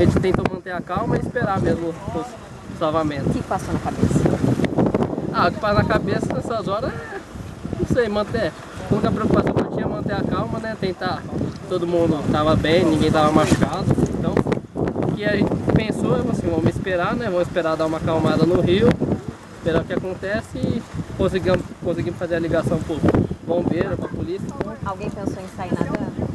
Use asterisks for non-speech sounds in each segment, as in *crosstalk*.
a gente tenta manter a calma e esperar mesmo os salvamentos. O que passou na cabeça? Ah, o que passa na cabeça nessas horas é, não sei, manter. A única preocupação que eu tinha é manter a calma, né? Tentar, todo mundo tava bem, ninguém tava machucado. Então, o que a gente pensou é assim, vamos esperar, né? Vamos esperar dar uma acalmada no rio, esperar o que acontece e conseguimos, conseguimos fazer a ligação pro bombeiro, pra polícia. Então, Alguém pensou em sair nadando?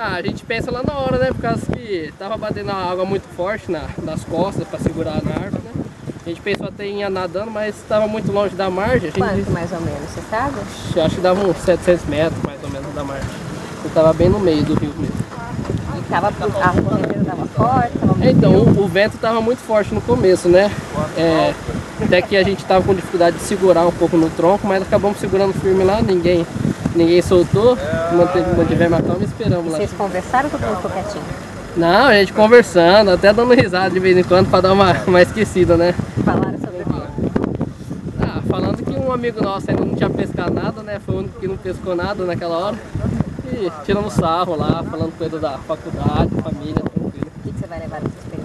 Ah, a gente pensa lá na hora, né? Por causa que tava batendo a água muito forte na, nas costas para segurar na árvore, né? A gente pensou até em ir nadando, mas estava muito longe da margem. A gente Quanto mais ou menos, você sabe? acho que dava uns 700 metros mais ou menos da margem. Eu tava bem no meio do rio mesmo. E tava, a correnteza estava forte, tava Então, o, o vento tava muito forte no começo, né? É, até que a gente tava com dificuldade de segurar um pouco no tronco, mas acabamos segurando firme lá, ninguém, ninguém soltou, manteve, mantivemos a calma e esperamos lá. Vocês conversaram ou todo mundo ficou quietinho? Não, a gente conversando, até dando risada de vez em quando para dar uma, *laughs* uma esquecida, né? Falaram sobre o quê? Ah, falando que um amigo nosso ainda não tinha pescado nada, né? Foi o único que não pescou nada naquela hora. E tirando sarro lá, falando coisa da faculdade, família, tranquilo. O que que você vai levar dessa experiência?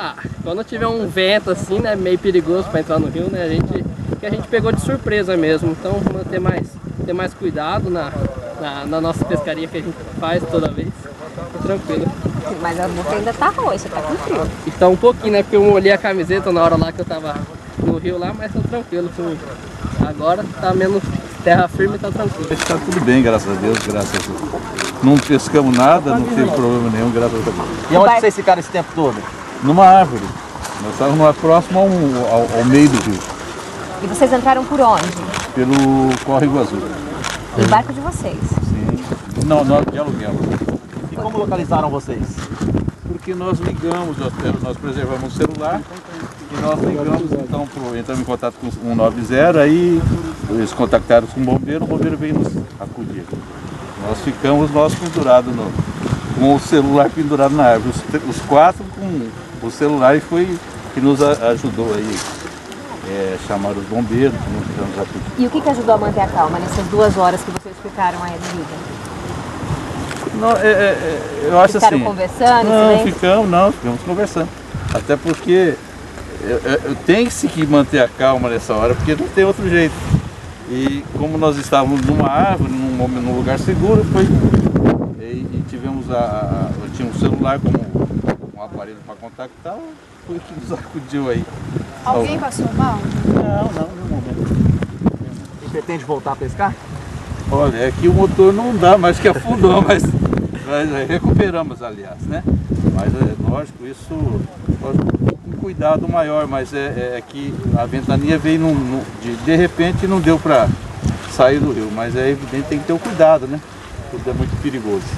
Ah, quando tiver um vento assim, né, meio perigoso para entrar no rio, né, a gente, que a gente pegou de surpresa mesmo. Então, manter mais, ter mais cuidado na, na, na nossa pescaria que a gente faz toda vez. Tá tranquilo. Mas a boca ainda tá roxa, você tá com frio. E tá um pouquinho, né, porque eu molhei a camiseta na hora lá que eu tava no rio lá, mas tá tranquilo. Agora tá menos terra firme e tá tranquilo. Está tudo bem, graças a Deus, graças a Deus. Não pescamos nada, não teve problema nenhum, graças a Deus. E onde vocês ficaram esse tempo todo? Numa árvore. Nós estávamos próximo ao, ao, ao meio do rio, E vocês entraram por onde? Pelo córrego azul. No barco de vocês. Sim. Não, nós de aluguel. E como localizaram vocês? Porque nós ligamos, nós, nós preservamos o celular e nós ligamos, então, pro, entramos em contato com o 190, aí eles contactaram com o bombeiro, o bombeiro veio nos acudir. Nós ficamos nós pendurados no, com o celular pendurado na árvore, os, os quatro com o celular e foi que nos ajudou aí. É, chamaram os bombeiros, nos, nos acudir. E o que, que ajudou a manter a calma nessas duas horas que vocês ficaram aí na vida? Não, é, é, é, eu acho Ficaram assim. conversando, em Não, ficamos, não, ficamos conversando. Até porque eu, eu, eu tenho -se que manter a calma nessa hora, porque não tem outro jeito. E como nós estávamos numa árvore, num, num lugar seguro, foi. E, e tivemos a, a- Eu tinha um celular como aparelho para contactar, foi que nos acudiu aí. Alguém passou mal? Não, não, no momento. E pretende voltar a pescar? Olha, é que o motor não dá mais que afundou, *laughs* mas, mas é, recuperamos, aliás, né? Mas é lógico, isso lógico, com cuidado maior, mas é, é- é que a ventania veio num- num- de, de repente não deu para sair do rio, mas é evidente tem que ter o cuidado, né? Tudo é muito perigoso.